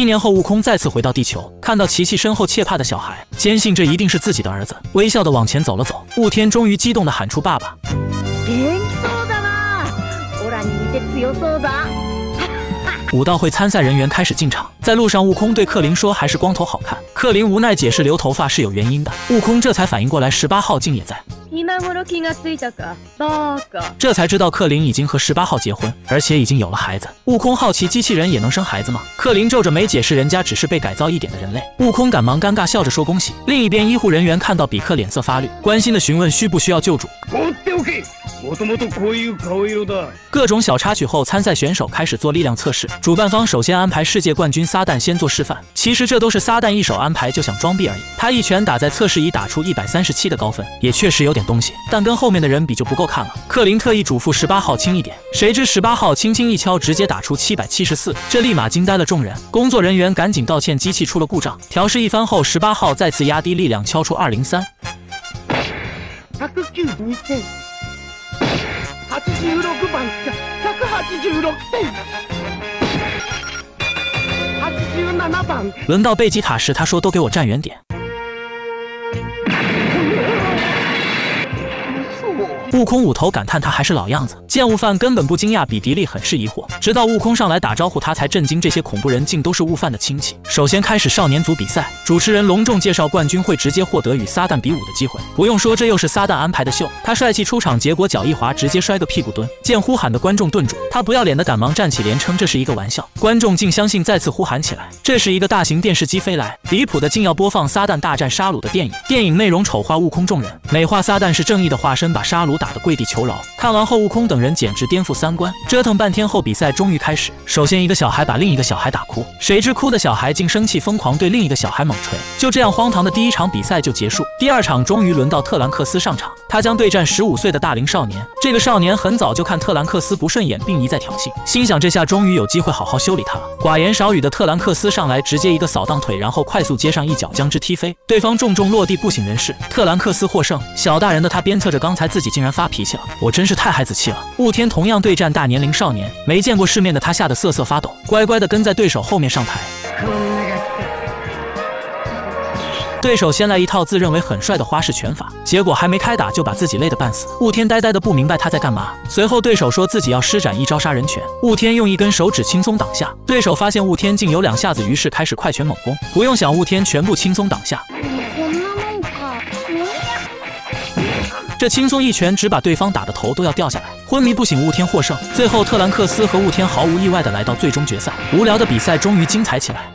七年后，悟空再次回到地球，看到琪琪身后怯怕的小孩，坚信这一定是自己的儿子，微笑的往前走了走。悟天终于激动的喊出：“爸爸！”武道会参赛人员开始进场，在路上，悟空对克林说：“还是光头好看。”克林无奈解释：“留头发是有原因的。”悟空这才反应过来，十八号竟也在。这才知道克林已经和十八号结婚，而且已经有了孩子。悟空好奇机器人也能生孩子吗？克林皱着眉解释：“人家只是被改造一点的人类。”悟空赶忙尴尬笑着说：“恭喜。”另一边，医护人员看到比克脸色发绿，关心的询问：“需不需要救助？”各种小插曲后，参赛选手开始做力量测试。主办方首先安排世界冠军撒旦先做示范。其实这都是撒旦一手安排，就想装逼而已。他一拳打在测试仪，打出一百三十七的高分，也确实有点东西，但跟后面的人比就不够看了。克林特意嘱咐十八号轻一点，谁知十八号轻轻一敲，直接打出七百七十四，这立马惊呆了众人。工作人员赶紧道歉，机器出了故障。调试一番后，十八号再次压低力量，敲出二零三。轮到贝吉塔时，他说：“都给我站远点。”悟空捂头感叹他还是老样子，见悟饭根本不惊讶，比迪利很是疑惑。直到悟空上来打招呼，他才震惊，这些恐怖人竟都是悟饭的亲戚。首先开始少年组比赛，主持人隆重介绍，冠军会直接获得与撒旦比武的机会。不用说，这又是撒旦安排的秀。他帅气出场，结果脚一滑，直接摔个屁股蹲。见呼喊的观众顿住，他不要脸的赶忙站起，连称这是一个玩笑。观众竟相信，再次呼喊起来。这时，一个大型电视机飞来，离谱的竟要播放撒旦大战沙鲁的电影。电影内容丑化悟空众人，美化撒旦是正义的化身，把沙鲁打得跪地求饶。看完后，悟空等人简直颠覆三观。折腾半天后，比赛终于开始。首先，一个小孩把另一个小孩打哭，谁知哭的小孩竟生气，疯狂对另一个小孩猛捶。就这样，荒唐的第一场比赛就结束。第二场终于轮到特兰克斯上场，他将对战十五岁的大龄少年。这个少年很早就看特兰克斯不顺眼，并一再挑衅，心想这下终于有机会好好修理他了。寡言少语的特兰克斯上来直接一个扫荡腿，然后快速接上一脚将之踢飞，对方重重落地不省人事。特兰克斯获胜。小大人的他鞭策着刚才自己竟然发脾气了，我真是太孩子气了。雾天同样对战大年龄少年，没见过世面的他吓得瑟瑟发抖，乖乖的跟在对手后面上台。对手先来一套自认为很帅的花式拳法，结果还没开打就把自己累得半死。雾天呆呆的不明白他在干嘛。随后对手说自己要施展一招杀人拳，雾天用一根手指轻松挡下。对手发现雾天竟有两下子，于是开始快拳猛攻。不用想，雾天全部轻松挡下。这轻松一拳，只把对方打的头都要掉下来，昏迷不醒。雾天获胜。最后，特兰克斯和雾天毫无意外的来到最终决赛。无聊的比赛终于精彩起来。